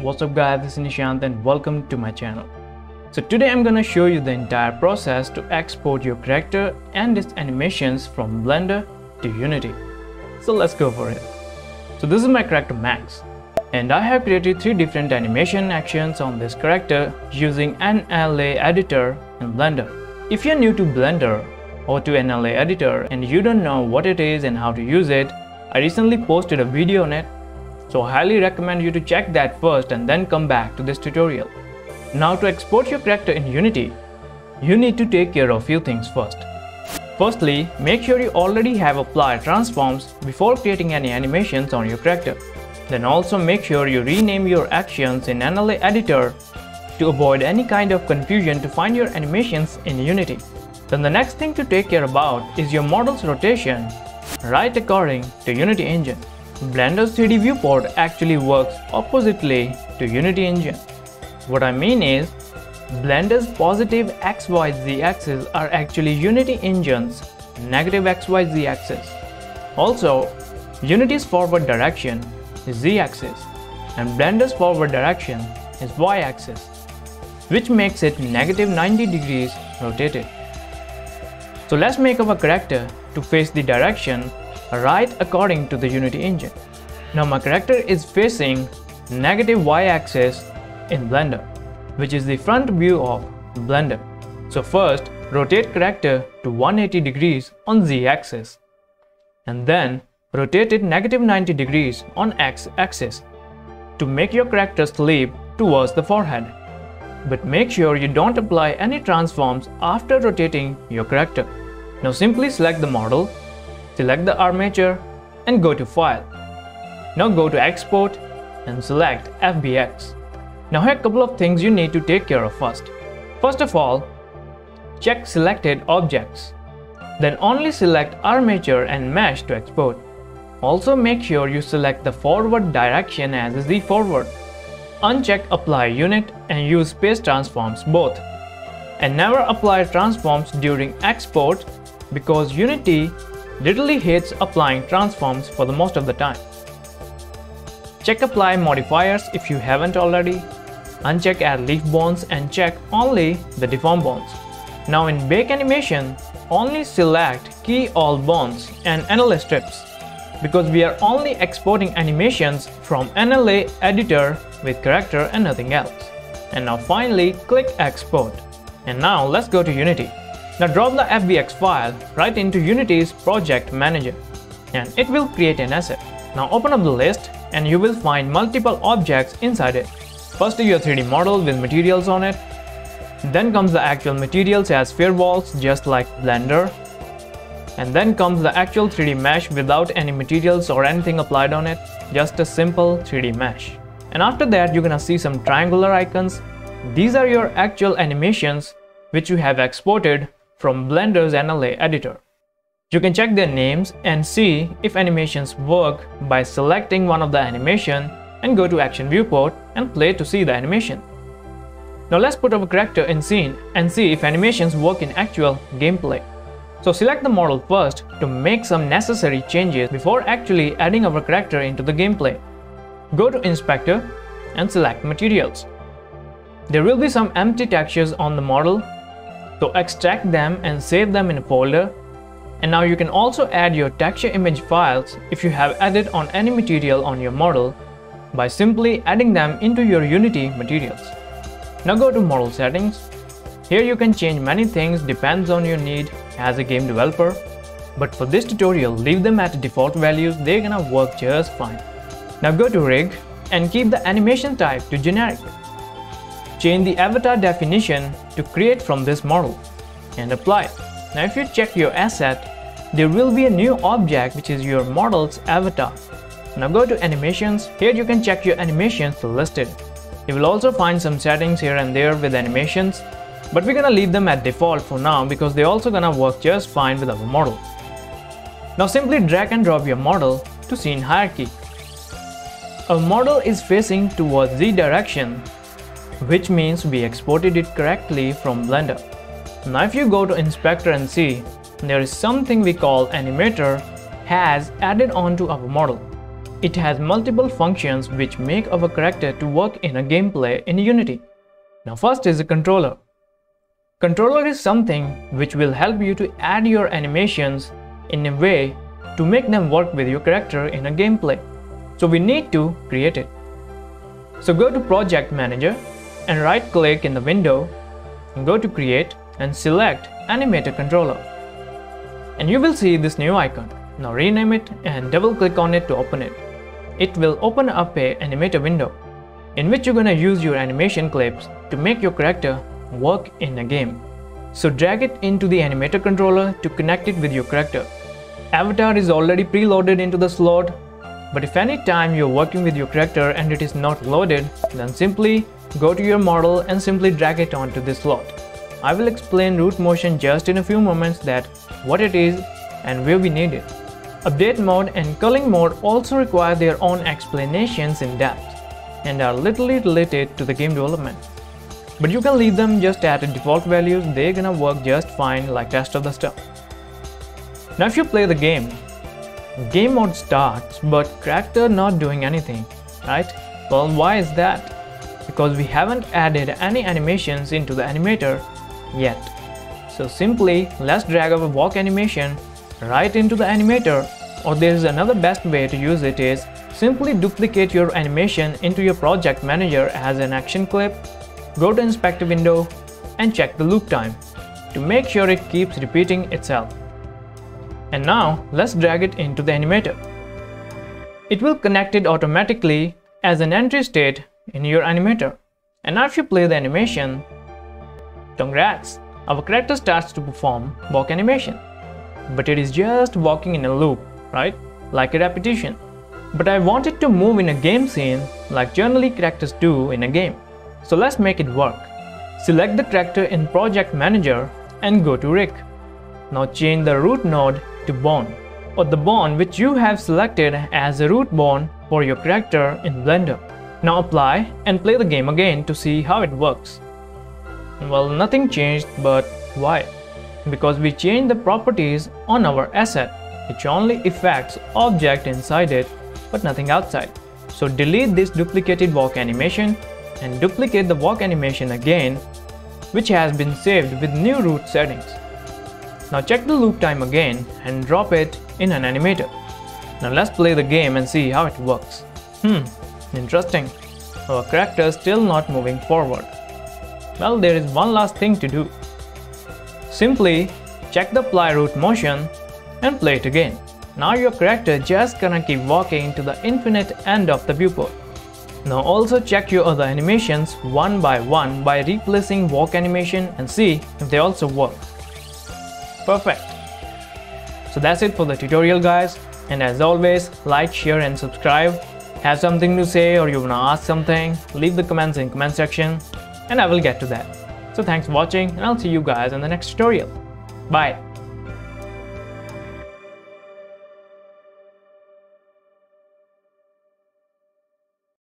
What's up guys, this is Nishant and welcome to my channel. So today I'm gonna show you the entire process to export your character and its animations from Blender to Unity. So let's go for it. So this is my character Max and I have created three different animation actions on this character using NLA editor in Blender. If you're new to Blender or to NLA editor and you don't know what it is and how to use it, I recently posted a video on it so I highly recommend you to check that first and then come back to this tutorial. Now to export your character in Unity, you need to take care of few things first. Firstly, make sure you already have applied transforms before creating any animations on your character. Then also make sure you rename your actions in NLA editor to avoid any kind of confusion to find your animations in Unity. Then the next thing to take care about is your model's rotation right according to Unity engine. Blender's 3D viewport actually works oppositely to Unity engine. What I mean is, Blender's positive XYZ axis are actually Unity engine's negative XYZ axis. Also, Unity's forward direction is Z axis and Blender's forward direction is Y axis, which makes it negative 90 degrees rotated. So let's make our character to face the direction right according to the Unity engine. Now my character is facing negative y-axis in Blender, which is the front view of Blender. So first, rotate character to 180 degrees on z-axis, and then rotate it negative 90 degrees on x-axis to make your character sleep towards the forehead. But make sure you don't apply any transforms after rotating your character. Now simply select the model select the armature and go to File. Now go to Export and select FBX. Now here are a couple of things you need to take care of first. First of all, check selected objects. Then only select armature and mesh to export. Also make sure you select the forward direction as Z forward. Uncheck apply unit and use space transforms both. And never apply transforms during export because Unity literally hates applying transforms for the most of the time. Check apply modifiers if you haven't already. Uncheck add leaf bones and check only the deform bones. Now in bake animation, only select key all bones and NLA strips because we are only exporting animations from NLA editor with character and nothing else. And now finally click export. And now let's go to Unity. Now drop the FBX file right into Unity's project manager and it will create an asset. Now open up the list and you will find multiple objects inside it. First your 3D model with materials on it. Then comes the actual materials as firewalls just like Blender. And then comes the actual 3D mesh without any materials or anything applied on it. Just a simple 3D mesh. And after that you're gonna see some triangular icons. These are your actual animations which you have exported from Blender's NLA editor. You can check their names and see if animations work by selecting one of the animation and go to action viewport and play to see the animation. Now let's put our character in scene and see if animations work in actual gameplay. So select the model first to make some necessary changes before actually adding our character into the gameplay. Go to inspector and select materials. There will be some empty textures on the model so extract them and save them in a folder. And now you can also add your texture image files if you have added on any material on your model by simply adding them into your Unity materials. Now go to model settings. Here you can change many things depends on your need as a game developer. But for this tutorial, leave them at default values, they're gonna work just fine. Now go to rig and keep the animation type to generic. Change the avatar definition to create from this model and apply. Now if you check your asset, there will be a new object which is your model's avatar. Now go to animations, here you can check your animations listed. You will also find some settings here and there with animations, but we're gonna leave them at default for now because they're also gonna work just fine with our model. Now simply drag and drop your model to scene hierarchy. Our model is facing towards Z direction which means we exported it correctly from Blender. Now if you go to inspector and see, there is something we call animator has added onto our model. it has multiple functions which make our character to work in a gameplay in Unity. Now first is a controller. Controller is something which will help you to add your animations in a way to make them work with your character in a gameplay. So we need to create it. So go to Project Manager and right click in the window and go to Create and select Animator Controller. And you will see this new icon. Now rename it and double click on it to open it. It will open up a animator window in which you're gonna use your animation clips to make your character work in a game. So drag it into the animator controller to connect it with your character. Avatar is already preloaded into the slot, but if any time you're working with your character and it is not loaded, then simply go to your model and simply drag it onto this slot. I will explain root motion just in a few moments that what it is and where we need it. Update mode and culling mode also require their own explanations in depth and are literally related to the game development. But you can leave them just at default values, they're gonna work just fine like rest of the stuff. Now if you play the game, game mode starts but character not doing anything, right? Well why is that? Because we haven't added any animations into the animator yet. So simply let's drag our walk animation right into the animator or there is another best way to use it is simply duplicate your animation into your project manager as an action clip, go to inspector window and check the loop time to make sure it keeps repeating itself. And now let's drag it into the animator. It will connect it automatically as an entry state in your animator. And now if you play the animation, congrats, our character starts to perform walk animation. But it is just walking in a loop, right? Like a repetition. But I want it to move in a game scene like generally characters do in a game. So let's make it work. Select the character in Project Manager and go to Rig. Now change the root node to Bone or the bone which you have selected as a root bone for your character in Blender. Now apply and play the game again to see how it works. Well, nothing changed, but why? Because we changed the properties on our asset, which only affects object inside it, but nothing outside. So delete this duplicated walk animation and duplicate the walk animation again, which has been saved with new root settings. Now check the loop time again and drop it in an animator. Now let's play the game and see how it works. Hmm, interesting. Our character is still not moving forward. Well, there is one last thing to do. Simply check the apply root motion and play it again. Now your character just gonna keep walking to the infinite end of the viewport. Now also check your other animations one by one by replacing walk animation and see if they also work. Perfect. So that's it for the tutorial guys and as always like, share and subscribe. Have something to say or you wanna ask something, leave the comments in comment section and I will get to that. So thanks for watching and I'll see you guys in the next tutorial. Bye.